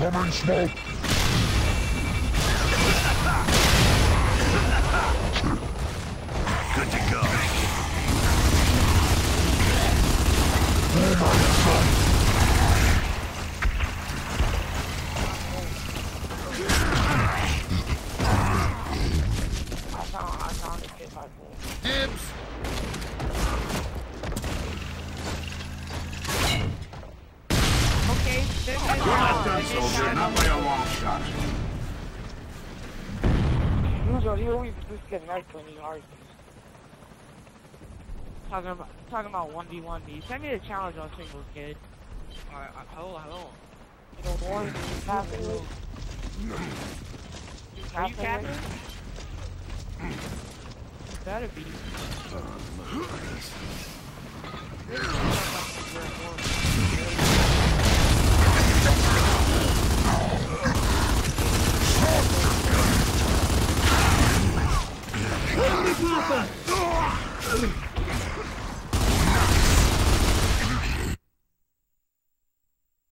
Incoming smoke! Good to go. I found, I found You're not done, soldier. Not by a long shot. Usually, you always nice when you argue. Talking about, talking about 1v1v. Send me the challenge on singles, kid. Alright, hold on. You know, one, captain. Are you captain? Better be.